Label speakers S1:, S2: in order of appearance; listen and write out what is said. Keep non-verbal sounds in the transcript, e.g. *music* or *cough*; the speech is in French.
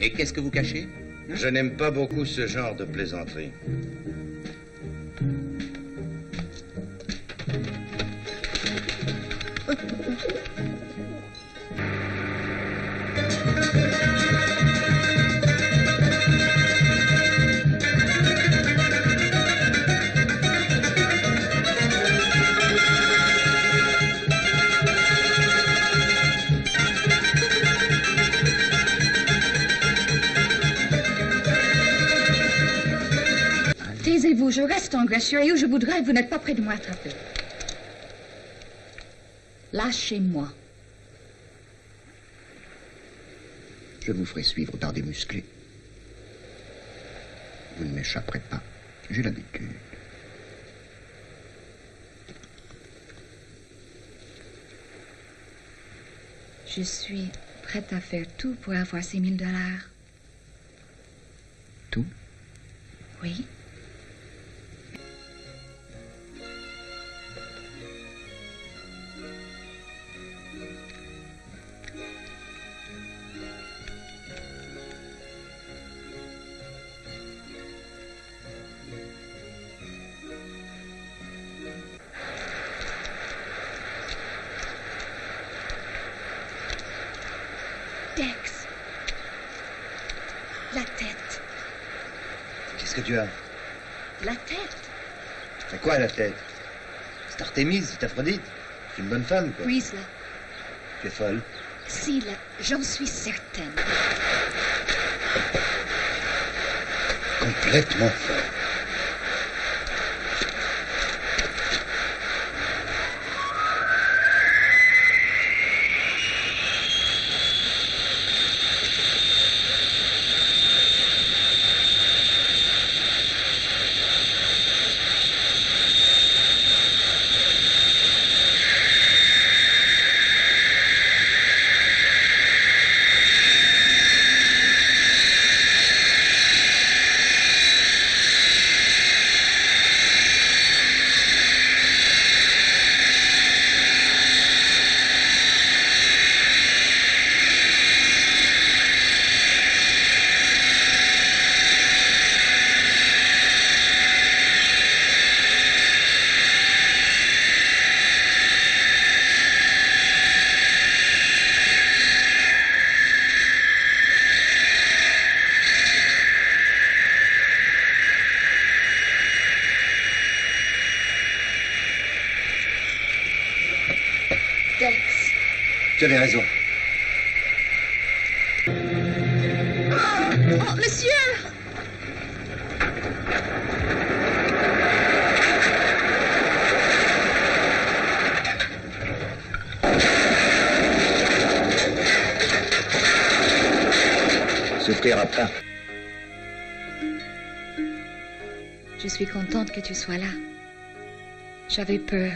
S1: Et qu'est-ce que vous cachez?
S2: Je n'aime pas beaucoup ce genre de plaisanterie. *laughs*
S3: Je reste en Grèce et où je voudrais, vous n'êtes pas près de moi attraper. Lâchez-moi.
S4: Je vous ferai suivre par des musclés. Vous ne m'échapperez pas. J'ai l'habitude.
S3: Je suis prête à faire tout pour avoir ces mille dollars.
S4: Tout?
S3: Oui. La tête.
S2: Qu'est-ce que tu as?
S3: La tête.
S2: C'est quoi la tête? C'est Artémise, c'est Aphrodite. C'est une bonne femme, quoi.
S3: Prise là.
S2: Tu es folle.
S3: Si, là, j'en suis certaine.
S4: Complètement folle.
S2: Tu avais raison.
S3: Oh, monsieur
S4: Souffrira pas.
S3: Je suis contente que tu sois là. J'avais peur.